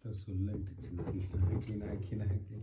so సొల్లు అంటే చిన్న నాకి నాకి నాకి